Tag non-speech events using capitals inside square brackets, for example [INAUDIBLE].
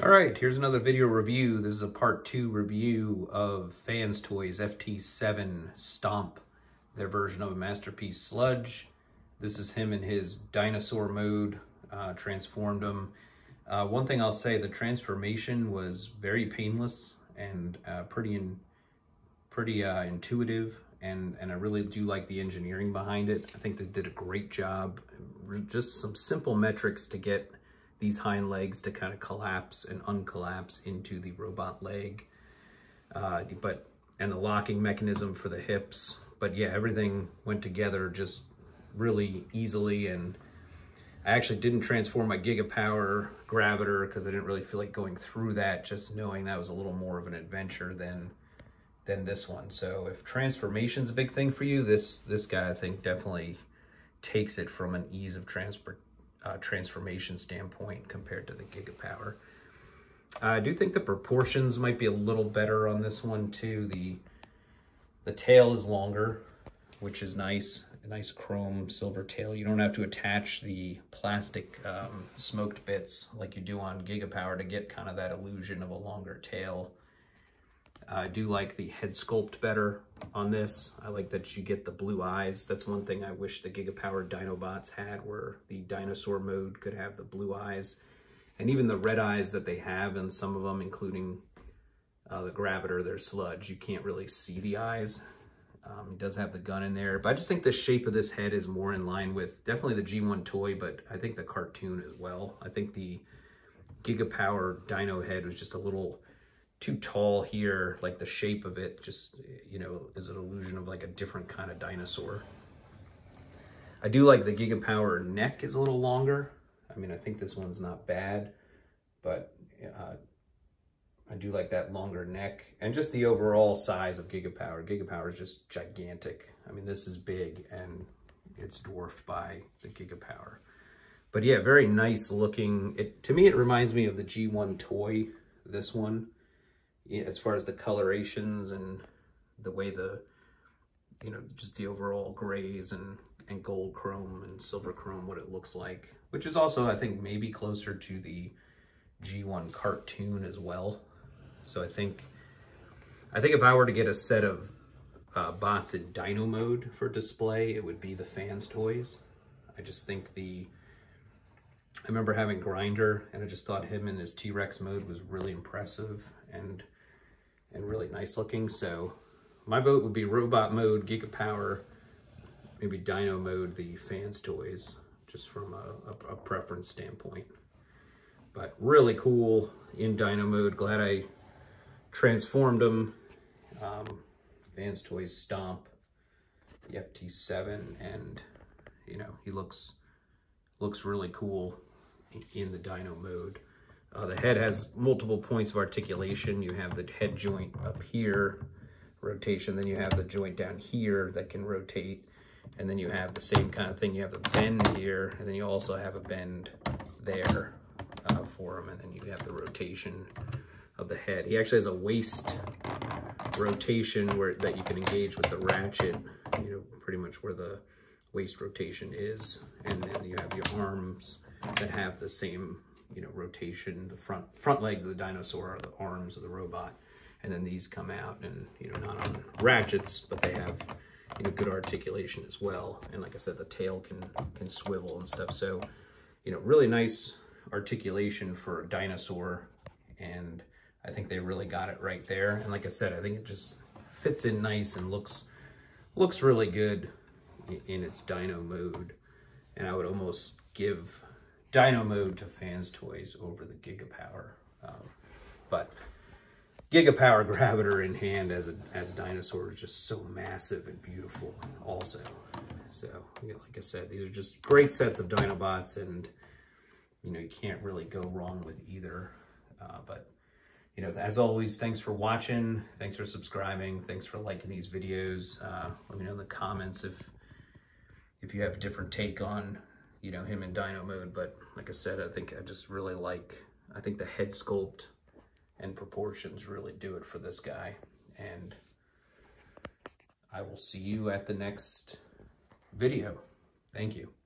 All right, here's another video review. This is a part two review of Fans Toys FT7 Stomp, their version of a Masterpiece Sludge. This is him in his dinosaur mode, uh, transformed him. Uh, one thing I'll say, the transformation was very painless and uh, pretty in, pretty uh, intuitive, and, and I really do like the engineering behind it. I think they did a great job. Just some simple metrics to get these hind legs to kind of collapse and uncollapse into the robot leg. Uh, but and the locking mechanism for the hips. But yeah, everything went together just really easily and I actually didn't transform my Gigapower Graviter because I didn't really feel like going through that, just knowing that was a little more of an adventure than than this one. So if transformation's is a big thing for you, this this guy I think definitely takes it from an ease of transport uh, transformation standpoint compared to the Gigapower. I do think the proportions might be a little better on this one too. The the tail is longer, which is nice. A nice chrome silver tail. You don't have to attach the plastic um, smoked bits like you do on Gigapower to get kind of that illusion of a longer tail. I do like the head sculpt better on this. I like that you get the blue eyes. That's one thing I wish the Gigapower Dinobots had, where the dinosaur mode could have the blue eyes. And even the red eyes that they have in some of them, including uh, the Graviter, their sludge, you can't really see the eyes. Um, it does have the gun in there, but I just think the shape of this head is more in line with definitely the G1 toy, but I think the cartoon as well. I think the Gigapower Dino head was just a little too tall here, like the shape of it just, you know, is an illusion of like a different kind of dinosaur. I do like the Gigapower neck is a little longer. I mean, I think this one's not bad, but uh, I do like that longer neck and just the overall size of Gigapower. Gigapower is just gigantic. I mean, this is big and it's dwarfed by the Gigapower. But yeah, very nice looking. It To me, it reminds me of the G1 toy, this one as far as the colorations and the way the, you know, just the overall grays and, and gold chrome and silver chrome, what it looks like, which is also, I think, maybe closer to the G1 cartoon as well. So I think, I think if I were to get a set of uh, bots in dino mode for display, it would be the fans toys. I just think the, I remember having Grinder and I just thought him in his T-Rex mode was really impressive and and really nice looking. So my vote would be robot mode, Geek of Gigapower, maybe Dino mode, the fans toys, just from a, a, a preference standpoint. But really cool in Dino mode. Glad I transformed them. Um, fans toys Stomp, the FT7, and you know he looks looks really cool in the Dino mode. Uh, the head has multiple points of articulation. You have the head joint up here, rotation. Then you have the joint down here that can rotate. And then you have the same kind of thing. You have a bend here, and then you also have a bend there uh, for him. And then you have the rotation of the head. He actually has a waist rotation where that you can engage with the ratchet, you know, pretty much where the waist rotation is. And then you have your arms that have the same you know, rotation. The front front legs of the dinosaur are the arms of the robot. And then these come out and, you know, not on ratchets, but they have, you know, good articulation as well. And like I said, the tail can, can swivel and stuff. So, you know, really nice articulation for a dinosaur. And I think they really got it right there. And like I said, I think it just fits in nice and looks, looks really good in its dino mode. And I would almost give Dino mode to fans toys over the Gigapower. Um, but Gigapower [LAUGHS] Graviter in hand as a as dinosaur is just so massive and beautiful also. So like I said, these are just great sets of Dinobots and you know, you can't really go wrong with either. Uh, but you know, as always, thanks for watching. Thanks for subscribing. Thanks for liking these videos. Uh, let me know in the comments if if you have a different take on you know, him in dino mode. But like I said, I think I just really like, I think the head sculpt and proportions really do it for this guy. And I will see you at the next video. Thank you.